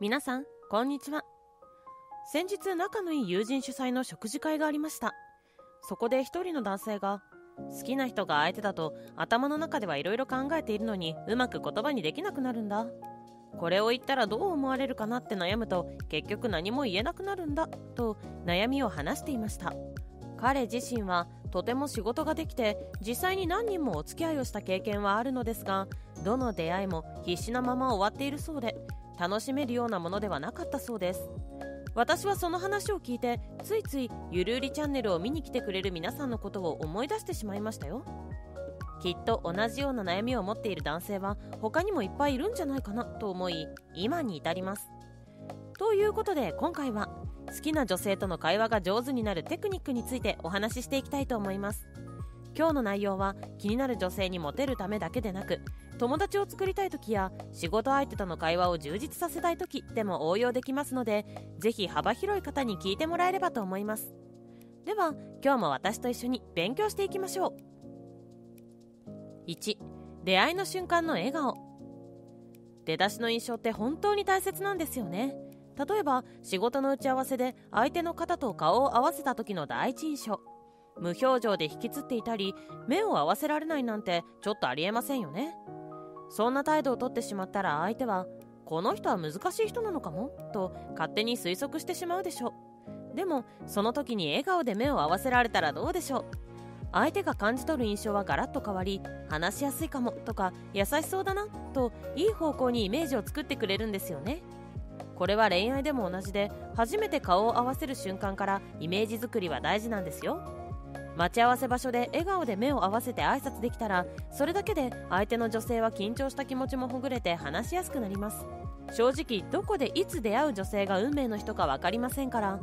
皆さんこんにちは。先日仲のいい友人主催の食事会がありました。そこで一人の男性が好きな人が相手だと頭の中ではいろいろ考えているのにうまく言葉にできなくなるんだ。これを言ったらどう思われるかなって悩むと結局何も言えなくなるんだ。と悩みを話していました。彼自身はとても仕事ができて実際に何人もお付き合いをした経験はあるのですがどの出会いも必死なまま終わっているそうで楽しめるようなものではなかったそうです。私はその話を聞いてついついゆるうりチャンネルを見に来てくれる皆さんのことを思い出してしまいましたよ。きっと同じような悩みを持っている男性は他にもいっぱいいるんじゃないかなと思い今に至ります。ということで今回は好きな女性との会話が上手になるテクニックについてお話ししていきたいと思います。今日の内容は気になる女性にモテるためだけでなく友達を作りたい時や仕事相手との会話を充実させたい時でも応用できますのでぜひ幅広い方に聞いてもらえればと思います。では今日も私と一緒に勉強していきましょう。1出会いの瞬間の笑顔。出だしの印象って本当に大切なんですよね。例えば仕事の打ち合わせで相手の方と顔を合わせた時の第一印象。無表情で引きつっていたり目を合わせられないなんてちょっとありえませんよね。そんな態度をとってしまったら相手はこの人は難しい人なのかも？と勝手に推測してしまうでしょう。でもその時に笑顔で目を合わせられたらどうでしょう？相手が感じ取る印象はガラッと変わり話しやすいかも？とか優しそうだな？といい方向にイメージを作ってくれるんですよね。これは恋愛でも同じで初めて顔を合わせる瞬間からイメージ作りは大事なんですよ。待ち合わせ場所で笑顔で目を合わせて挨拶できたらそれだけで相手の女性は緊張した気持ちもほぐれて話しやすくなります。正直どこでいつ出会う女性が運命の人か分かりませんから。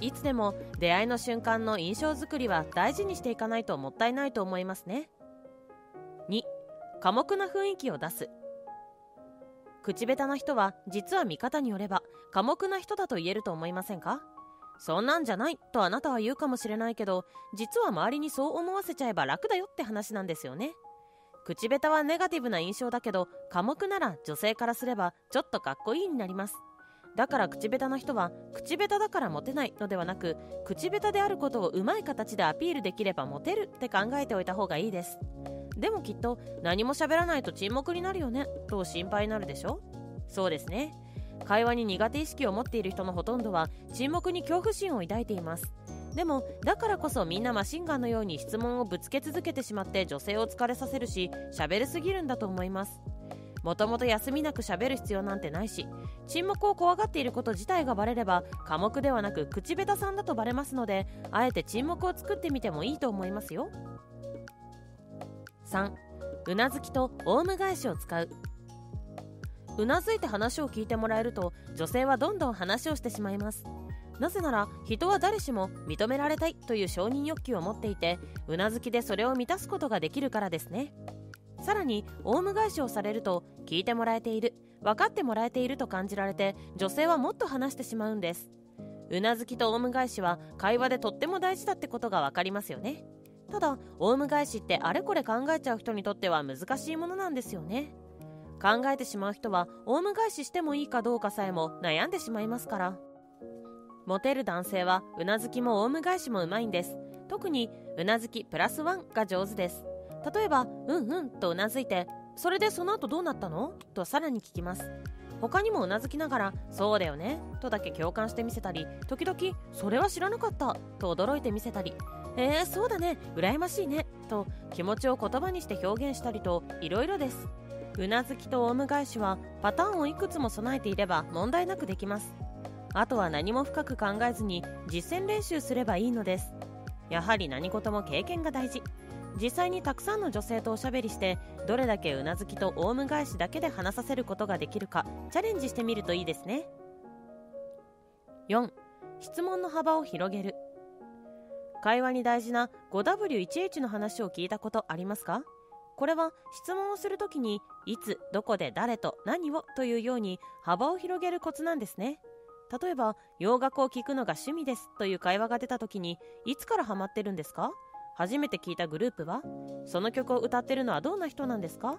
いつでも出会いの瞬間の印象作りは大事にしていかないともったいないと思いますね。2寡黙な雰囲気を出す。口下手な人は実は見方によれば寡黙な人だと言えると思いませんか？そんなんじゃないとあなたは言うかもしれないけど実は周りにそう思わせちゃえば楽だよって話なんですよね。口下手はネガティブな印象だけど寡黙なら女性からすればちょっとかっこいいになります。だから口下手な人は口下手だからモテないのではなく口下手であることをうまい形でアピールできればモテるって考えておいた方がいいです。でもきっと何も喋らないと沈黙になるよねと心配になるでしょ。そうですね。会話に苦手意識を持っている人のほとんどは沈黙に恐怖心を抱いています。でもだからこそみんなマシンガンのように質問をぶつけ続けてしまって女性を疲れさせるし喋りすぎるんだと思います。もともと休みなく喋る必要なんてないし沈黙を怖がっていること自体がバレれば寡黙ではなく口下手さんだとバレますのであえて沈黙を作ってみてもいいと思いますよ。3うなずきとオウム返しを使う。うなずいて話を聞いてもらえると女性はどんどん話をしてしまいます。なぜなら人は誰しも認められたいという承認欲求を持っていてうなずきでそれを満たすことができるからですね。さらにオウム返しをされると聞いてもらえている分かってもらえていると感じられて女性はもっと話してしまうんです。うなずきとオウム返しは会話でとっても大事だってことが分かりますよね。ただオウム返しってあれこれ考えちゃう人にとっては難しいものなんですよね。考えてしまう人はオウム返ししてもいいかどうかさえも悩んでしまいますから。モテる男性はうなずきもオウム返しもうまいんです。特にうなずきプラスワンが上手です。例えばうんうんとうなずいてそれでその後どうなったの？とさらに聞きます。他にもうなずきながらそうだよねとだけ共感してみせたり時々それは知らなかったと驚いてみせたりえー、そうだね羨ましいねと気持ちを言葉にして表現したりといろいろです。うなずきとオウム返しはパターンをいくつも備えていれば問題なくできます。あとは何も深く考えずに実践練習すればいいのです。やはり何事も経験が大事。実際にたくさんの女性とおしゃべりしてどれだけうなずきとオウム返しだけで話させることができるかチャレンジしてみるといいですね。4質問の幅を広げる。会話に大事な 5W1H の話を聞いたことありますか？これは質問をするときにいつどこで誰と何をというように幅を広げるコツなんですね。例えば洋楽を聴くのが趣味ですという会話が出た時にいつからハマってるんですか？初めて聞いたグループは？その曲を歌ってるのはどんな人なんですか？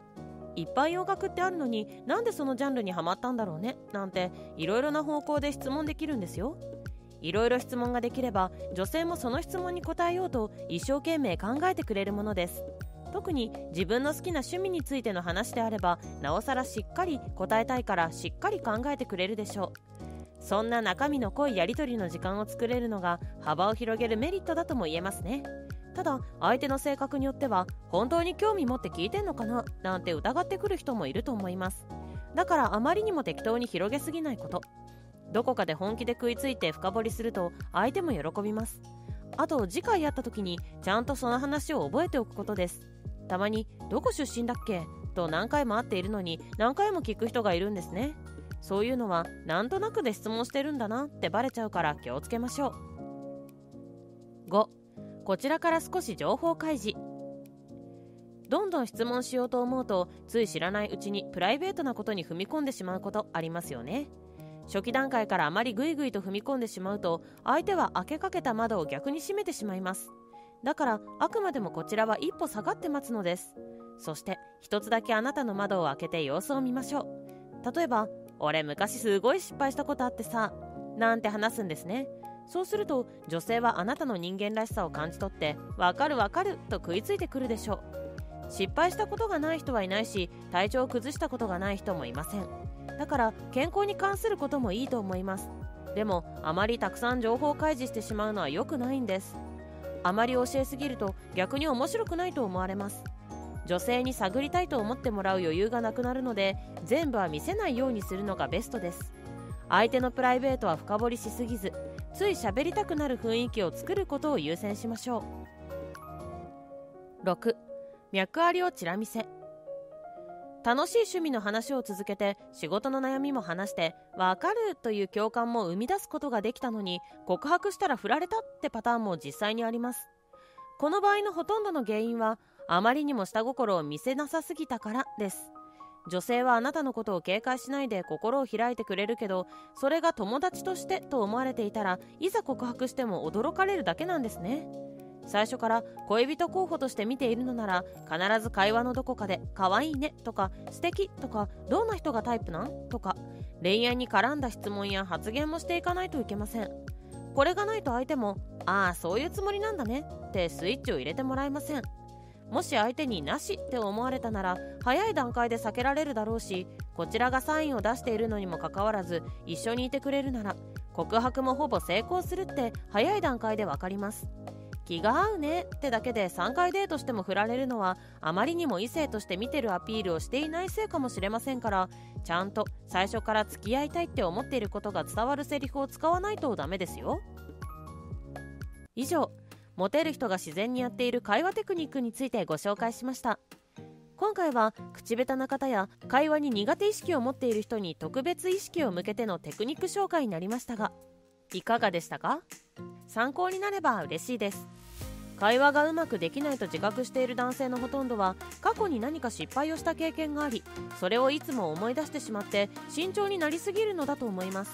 いっぱい洋楽ってあるのになんでそのジャンルにはまったんだろうね？なんていろいろな方向で質問できるんですよ。いろいろ質問ができれば女性もその質問に答えようと一生懸命考えてくれるものです。特に自分の好きな趣味についての話であればなおさらしっかり答えたいからしっかり考えてくれるでしょう。そんな中身の濃いやり取りの時間を作れるのが幅を広げるメリットだとも言えますね。ただ相手の性格によっては本当に興味持って聞いてんのかななんて疑ってくる人もいると思います。だからあまりにも適当に広げすぎないこと。どこかで本気で食いついて深掘りすると相手も喜びます。あと次回会った時にちゃんとその話を覚えておくことです。たまに「どこ出身だっけ?」と何回も会っているのに何回も聞く人がいるんですね。そういうのはなんとなくで質問してるんだなってバレちゃうから気をつけましょう。5こちらから少し情報開示。どんどん質問しようと思うとつい知らないうちにプライベートなことに踏み込んでしまうことありますよね。初期段階からあまりグイグイと踏み込んでしまうと相手は開けかけた窓を逆に閉めてしまいます。だからあくまでもこちらは一歩下がって待つのです。そして一つだけあなたの窓を開けて様子を見ましょう。例えば俺昔すごい失敗したことあってさなんて話すんですね。そうすると女性はあなたの人間らしさを感じ取ってわかるわかると食いついてくるでしょう。失敗したことがない人はいないし体調を崩したことがない人もいません。だから健康に関することもいいと思います。でもあまりたくさん情報開示してしまうのは良くないんです。あまり教えすぎると逆に面白くないと思われます。女性に探りたいと思ってもらう余裕がなくなるので全部は見せないようにするのがベストです。相手のプライベートは深掘りしすぎずつい喋りたくなる雰囲気を作ることを優先しましょう。6脈ありをチラ見せ。楽しい趣味の話を続けて仕事の悩みも話してわかるという共感も生み出すことができたのに告白したら振られたってパターンも実際にあります。この場合のほとんどの原因はあまりにも下心を見せなさすぎたからです。女性はあなたのことを警戒しないで心を開いてくれるけどそれが友達としてと思われていたらいざ告白しても驚かれるだけなんですね。最初から恋人候補として見ているのなら必ず会話のどこかで「可愛いね」とか「素敵とか「どんな人がタイプなん?」とか恋愛に絡んだ質問や発言もしていかないといけません。これがないと相手も「ああそういうつもりなんだね」ってスイッチを入れてもらえません。もし相手になしって思われたなら早い段階で避けられるだろうしこちらがサインを出しているのにもかかわらず一緒にいてくれるなら告白もほぼ成功するって早い段階で分かります。気が合うねってだけで3回デートしても振られるのはあまりにも異性として見てるアピールをしていないせいかもしれませんからちゃんと最初から付き合いたいって思っていることが伝わるセリフを使わないとダメですよ。以上モテる人が自然にやっている会話テクニックについてご紹介しました。今回は口下手な方や会話に苦手意識を持っている人に特別意識を向けてのテクニック紹介になりましたがいかがでしたか？参考になれば嬉しいです。会話がうまくできないと自覚している男性のほとんどは過去に何か失敗をした経験がありそれをいつも思い出してしまって慎重になりすぎるのだと思います。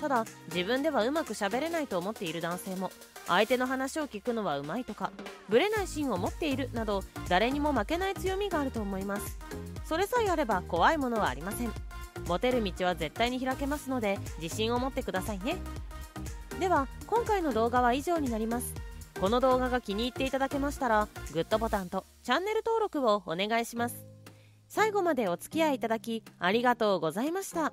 ただ自分ではうまく喋れないと思っている男性も相手の話を聞くのはうまいとかブレない芯を持っているなど誰にも負けない強みがあると思います。それさえあれば怖いものはありません。モテる道は絶対に開けますので自信を持ってくださいね。では今回の動画は以上になります。この動画が気に入っていただけましたらグッドボタンとチャンネル登録をお願いします。最後までお付き合いいただきありがとうございました。